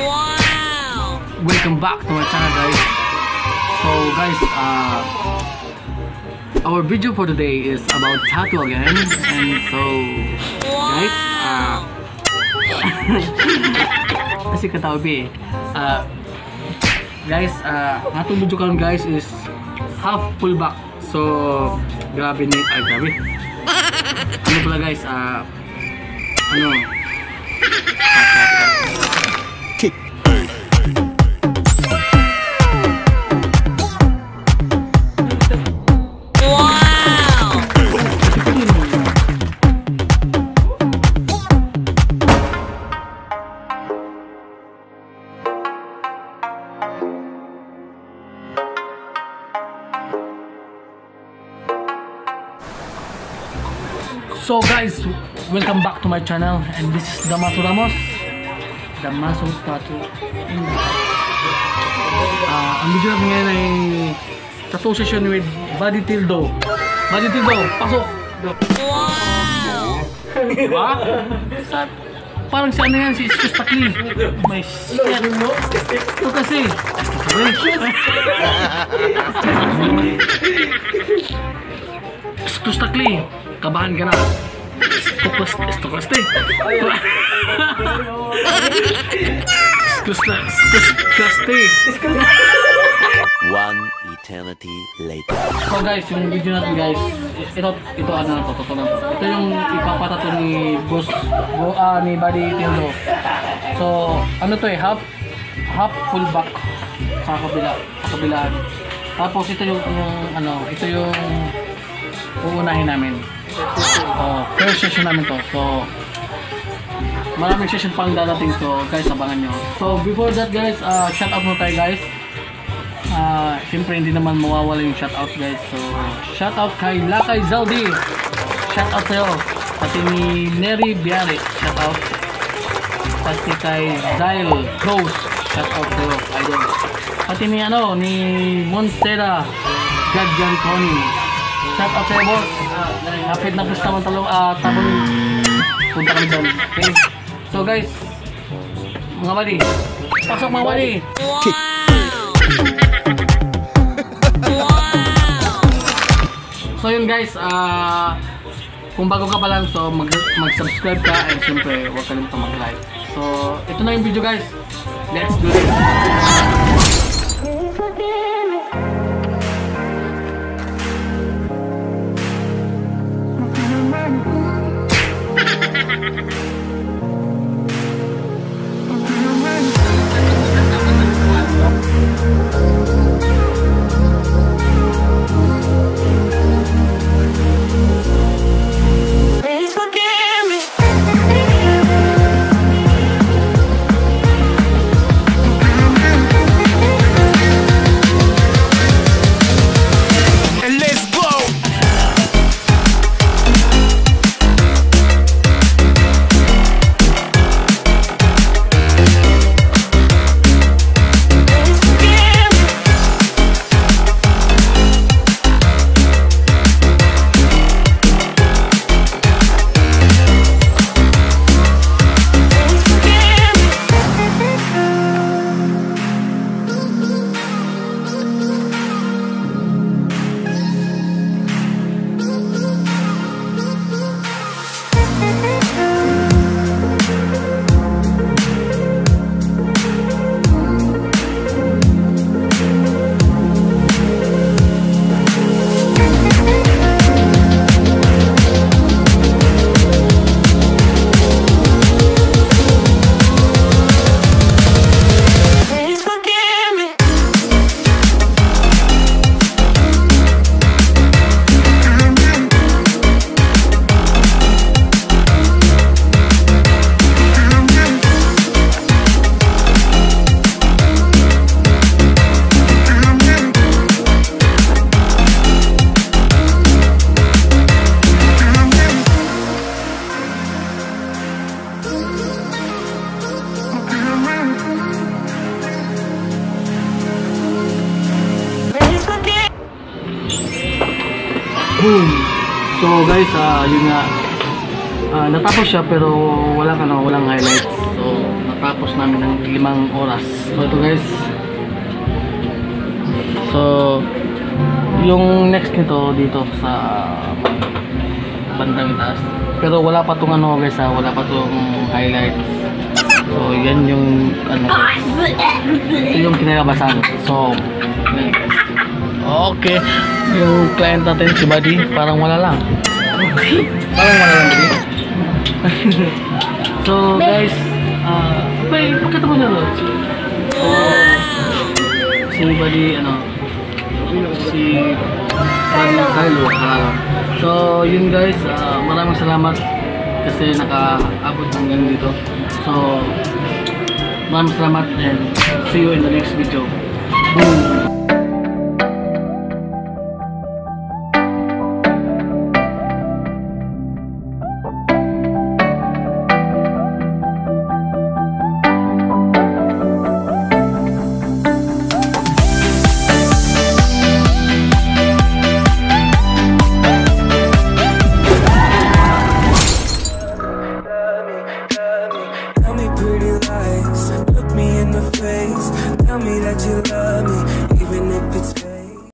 Wow! Welcome back to my channel guys. So guys, uh, our video for today is about tattoo again. And so guys, uh, kasi eh. Uh, guys, uh, atong video guys is half full back. So, grabe ni, ay grabe. Ano pala guys, uh, ano, So guys, welcome back to my channel and this is Damaso Ramos. Damaso Tattoo. Ah, ang video natin ngayon ay tattoo session with Buddy Tildo. Buddy Tildo, pasok! Wow! Diba? Sa, parang si ano yan, si Iskus Takli. May shit. Ito kasi. Iskus Takli, kabahan ka na. Stoklas, stoklaste. Iskus na, iskus kaste. One eternity later. So guys, yung video natin guys, ito, ito ano na to, totoo na to. Ito yung ipapatato ni Boss, bo, ah, ni Buddy Tildo. So, ano to eh, half, half full back sa kabila, sa kabilaan. Tapos ito yung, yung ano, ito yung uunahin namin. Oh, first session namin to. So, maraming session pang darating so guys abangan nyo so before that guys uh, shout out mo tayo guys Ah, siyempre hindi naman mawawala yung shout out guys. So, shout out kay Lakay Zaldi. Shout out sa'yo. Pati ni Neri Biare. Shout out. Pati kay Zyle Rose. Shout out sa'yo. Pati ni ano, ni Monstera Gadjan Tony. Shout out sa'yo boss. Kapit na pusta man talong ah, tabon. Punta kami doon. Okay. So guys, mga buddy. Pasok mga buddy. Wow! So yun guys, ah kung bago ka pa lang, so mag mag-subscribe ka and syempre huwag kalimutan mag-like. So ito na yung video guys. Let's do it. Boom! So guys, ah yun nga. Ah, natapos siya pero walang ano, walang highlights. So Natapos namin ng limang oras. So ito guys. So yung next nito dito sa bandang itaas. Pero wala pa tong ano guys ha, wala pa tong highlights. So yan yung ano. Ito yung kinalabasan. So. Okay. Yung client natin si Buddy, parang wala lang. parang wala lang Buddy. so guys, ah, uh, pakita mo na doon. So, si Buddy, ano, si Carlo. Carlo. Carlo. So, yun guys, ah, maraming salamat kasi nakaabot hanggang dito. So, maraming salamat and see you in the next video. Boom!